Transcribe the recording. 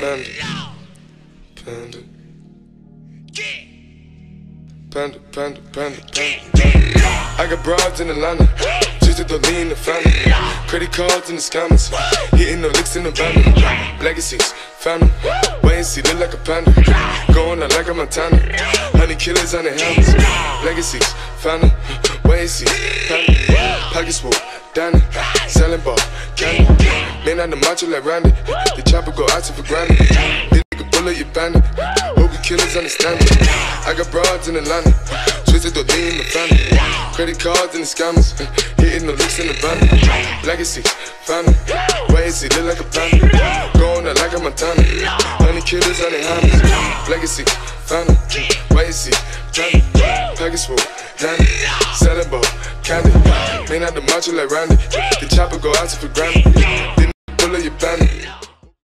Panda. Panda. Panda, panda, panda, panda. I got broads in Atlanta. Just to lean the family. Credit cards in the scammers. Hitting the licks in the van. Legacies, family. Wait and see, look like a panda. Going out like a Montana. Honey killers on the helmets. Legacies, family. Wait and see, panda. Pockets full, Danny. Selling ball, candy. Man on the macho like Randy. The chopper go out for granted. This nigga bullet, you bandit. Hope killers understand it. I got broads in Atlanta. Twisted the lean in the family. Credit cards and the scammers. Hitting the licks in the van. Legacy, family. Wait and see, look like a panda. Going out like a Montana. Honey killers on their hands. Legacy, family. Wait and see, family. Package full, Danny. Ball, candy. Man out the macho like Randy. The chopper go out to for granted.